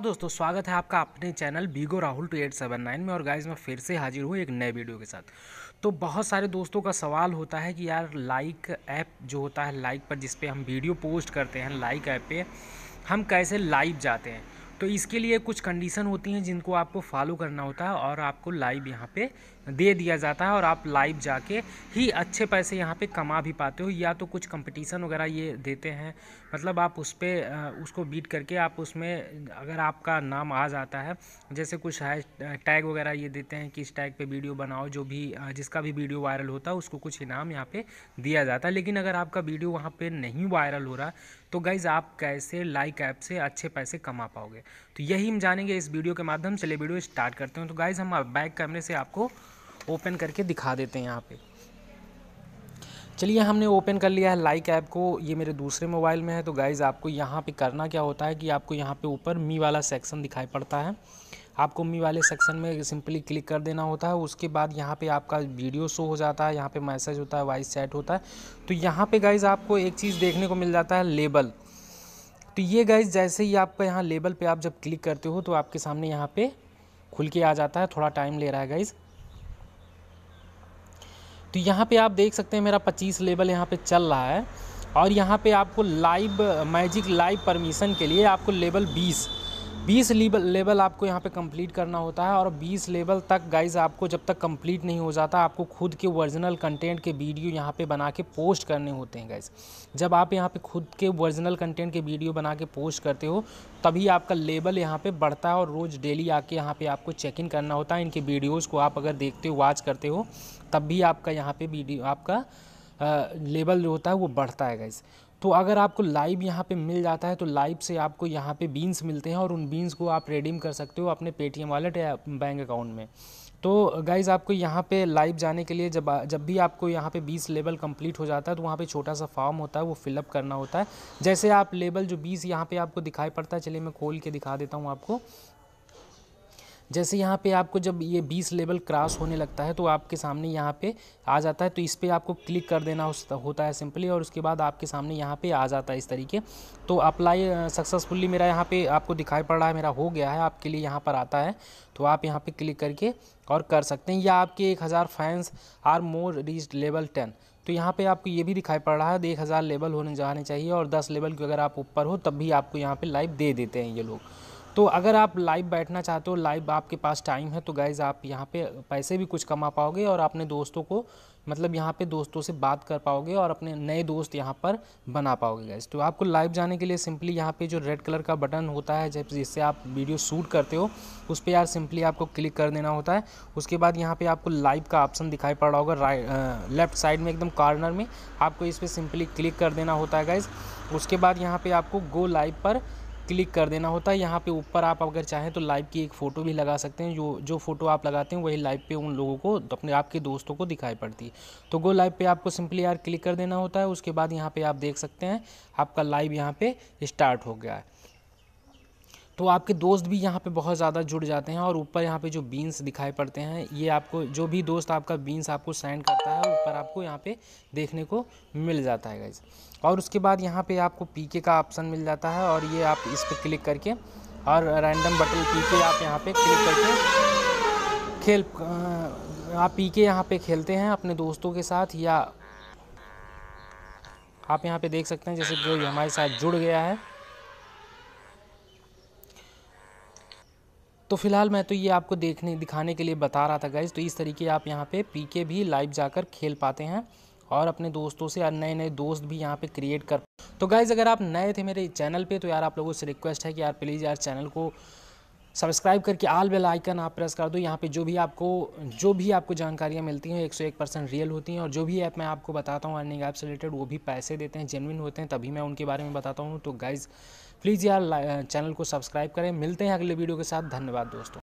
दोस्तों, स्वागत है आपका अपने channel Bigo Rahul two eight seven nine में और गाइज़ मैं फिर से हाजिर हूँ एक नए वीडियो के साथ। तो बहुत सारे दोस्तों का सवाल होता है कि यार लाइक ऐप जो होता है लाइक पर जिसपे हम वीडियो पोस्ट करते हैं लाइक ऐप पे, हम कैसे लाइव जाते हैं? तो इसके लिए कुछ कंडीशन होती हैं जिनको आपको फॉलो करना होता है और आपको लाइव यहाँ पे दे दिया जाता है और आप लाइव जाके ही अच्छे पैसे यहाँ पे कमा भी पाते हो या तो कुछ कंपटीशन वगैरह ये देते हैं। मतलब आप उस पर उसको बीट करके आप उसमें, अगर आपका नाम आ जाता है, जैसे कुछ है टैग वगैरह ये देते हैं कि इस टैग पे वीडियो बनाओ, जो भी जिसका भी वीडियो वायरल होता है, उसको कुछ इनाम यहाँ पे दिया जाता है। लेकिन अगर आपका वीडियो वहाँ पे नहीं वायरल हो रहा तो गाइज़ आप कैसे लाइक ऐप से अच्छे पैसे कमा पाओगे? तो यही हम जानेंगे इस वीडियो के माध्यम से। ले वीडियो स्टार्ट करते हैं। तो गाइज़ हम बैक कैमरे से आपको ओपन करके दिखा देते हैं यहाँ पे। चलिए, हमने ओपन कर लिया है लाइक ऐप को। ये मेरे दूसरे मोबाइल में है। तो गाइज़ आपको यहाँ पे करना क्या होता है कि आपको यहाँ पे ऊपर मी वाला सेक्शन दिखाई पड़ता है। आपको मी वाले सेक्शन में सिंपली क्लिक कर देना होता है। उसके बाद यहाँ पे आपका वीडियो शो हो जाता है। यहाँ पे मैसेज होता है वॉइस चैट होता है। तो यहाँ पे गाइज़ आपको एक चीज़ देखने को मिल जाता है लेबल तो ये गाइज़ जैसे ही आपका यहाँ लेबल पे आप जब क्लिक करते हो तो आपके सामने यहाँ पे खुल के आ जाता है, थोड़ा टाइम ले रहा है गाइज़ तो यहाँ पे आप देख सकते हैं मेरा 25 लेवल यहाँ पे चल रहा है। और यहाँ पे आपको लाइव मैजिक लाइव परमिशन के लिए आपको लेवल 20 20 लेवल लेवल आपको यहाँ पे कंप्लीट करना होता है और 20 लेवल तक गाइज़ आपको जब तक कंप्लीट नहीं हो जाता, आपको खुद के ओरिजिनल कंटेंट के वीडियो यहाँ पे बना के पोस्ट करने होते हैं गाइज़ जब आप यहाँ पे खुद के ओरिजिनल कंटेंट के वीडियो बना के पोस्ट करते हो, तभी आपका लेवल यहाँ पे बढ़ता है और रोज़ डेली आके यहाँ पे आपको चेक इन करना होता है, इनके वीडियोज़ को आप अगर देखते हो वॉच करते हो, तब भी आपका यहाँ पे वीडियो आपका लेवल जो होता है वो बढ़ता है गाइज़ तो अगर आपको लाइव यहाँ पे मिल जाता है तो लाइव से आपको यहाँ पे बीन्स मिलते हैं और उन बीन्स को आप रिडीम कर सकते हो अपने पेटीएम वॉलेट या बैंक अकाउंट में। तो गाइज़ आपको यहाँ पे लाइव जाने के लिए जब जब भी आपको यहाँ पे 20 लेवल कंप्लीट हो जाता है तो वहाँ पे छोटा सा फॉर्म होता है, वो फिलअप करना होता है। जैसे आप लेवल जो 20 यहाँ पे आपको दिखाई पड़ता है, चलिए मैं खोल के दिखा देता हूँ आपको। जैसे यहाँ पे आपको जब ये 20 लेवल क्रॉस होने लगता है तो आपके सामने यहाँ पे आ जाता है तो इस पर आपको क्लिक कर देना होता है सिंपली, और उसके बाद आपके सामने यहाँ पे आ जाता है इस तरीके। तो अप्लाई सक्सेसफुली मेरा यहाँ पे आपको दिखाई पड़ रहा है, मेरा हो गया है, आपके लिए यहाँ पर आता है। तो आप यहाँ पर क्लिक करके और कर सकते हैं। या आपके एक हज़ार fans or more reach level ten. तो यहाँ पे आपको ये भी दिखाई पड़ रहा है, एक हज़ार लेवल होने, जाने चाहिए, और दस लेवल के अगर आप ऊपर हो, तब भी आपको यहाँ पे लाइव दे देते हैं ये लोग। तो अगर आप लाइव बैठना चाहते हो लाइव आपके पास टाइम है तो गाइज़ आप यहाँ पे पैसे भी कुछ कमा पाओगे और अपने दोस्तों को मतलब यहाँ पे दोस्तों से बात कर पाओगे और अपने नए दोस्त यहाँ पर बना पाओगे गाइज़ तो आपको लाइव जाने के लिए सिंपली यहाँ पे जो रेड कलर का बटन होता है, जब जिससे आप वीडियो शूट करते हो, उस पर यार सिंपली आपको क्लिक कर देना होता है. उसके बाद यहाँ पे आपको लाइव का ऑप्शन दिखाई पड़ रहा होगा राइट लेफ़्ट साइड में एकदम कॉर्नर में. आपको इस पर सिंपली क्लिक कर देना होता है गाइज़ उसके बाद यहाँ पर आपको गो लाइव पर क्लिक कर देना होता है। यहाँ पे ऊपर आप अगर चाहें तो लाइव की एक फ़ोटो भी लगा सकते हैं। जो जो फ़ोटो आप लगाते हैं वही लाइव पे उन लोगों को, अपने आपके दोस्तों को दिखाई पड़ती है। तो गो लाइव पे आपको सिंपली यार क्लिक कर देना होता है। उसके बाद यहाँ पे आप देख सकते हैं, आपका लाइव यहाँ पे स्टार्ट हो गया है। तो आपके दोस्त भी यहाँ पे बहुत ज़्यादा जुड़ जाते हैं और ऊपर यहाँ पे जो बीन्स दिखाई पड़ते हैं, ये आपको, जो भी दोस्त आपका बीन्स आपको सेंड करता है, ऊपर आपको यहाँ पे देखने को मिल जाता है गाइज़ और उसके बाद यहाँ पे आपको पीके का ऑप्शन मिल जाता है और ये आप इस पर क्लिक करके और रैंडम बटन पीके आप यहाँ पर क्लिक करके खेल आप पीके यहाँ पे खेलते हैं अपने दोस्तों के साथ या आप यहाँ पे देख सकते हैं, जैसे जो हमारे साथ जुड़ गया है। तो फ़िलहाल मैं तो ये आपको देखने, दिखाने के लिए बता रहा था गाइज़ तो इस तरीके आप यहाँ पे पी के भी लाइव जाकर खेल पाते हैं और अपने दोस्तों से नए नए दोस्त भी यहाँ पे क्रिएट कर तो गाइज़ अगर आप नए थे मेरे चैनल पे तो यार आप लोगों से रिक्वेस्ट है कि यार प्लीज़ यार चैनल को सब्सक्राइब करके आल बेल आइकन आप प्रेस कर दो। यहाँ पे जो भी आपको, जो भी आपको जानकारियाँ मिलती हैं, एक सौ एक परसेंट रियल होती हैं और जो भी ऐप मैं आपको बताता हूँ, अर्निंग ऐप से रिलेटेड, वो भी पैसे देते हैं जेनविन होते हैं, तभी मैं उनके बारे में बताता हूँ। तो गाइज़ प्लीज़ यार चैनल को सब्सक्राइब करें। मिलते हैं अगले वीडियो के साथ। धन्यवाद दोस्तों।